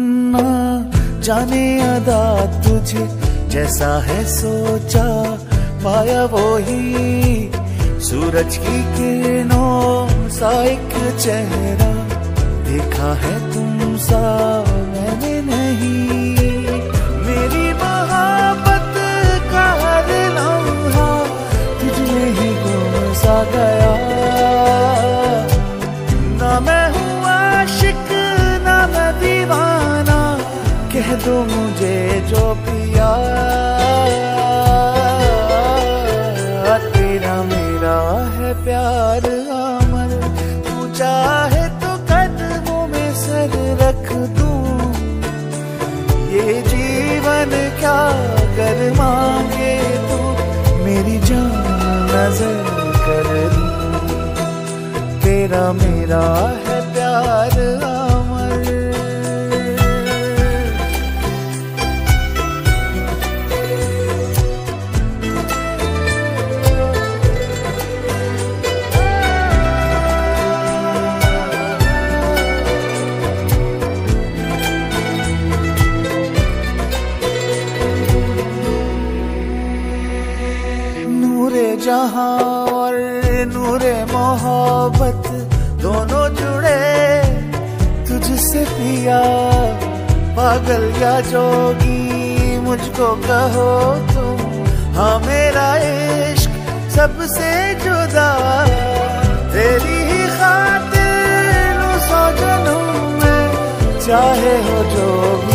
तमन्ना जाने अदा तुझे, जैसा है सोचा, पाया वो ही सूरज की किरणों सा एक चेहरा, देखा है तुम सा मैंने नहीं। मेरी मोहब्बत का हर लम्हा, तुझ में ही गुम सा गया। दो मुझे जो पिया। तेरा मेरा है प्यार अमर तू चाहे तो कदमों में सर रख दूँ। ये जीवन क्या कर मांगे तू? मेरी जान नज़र कर दूँ। तेरा मेरा है प्यार नूरे जहाँ और नूरे मोहब्बत, दोनों जुड़े। तुझसे पिया पागल या जोगी, मुझको कहो तुम हाँ मेरा इश्क सबसे जुदा। तेरी ही खातिर सौ में चाहे हो जो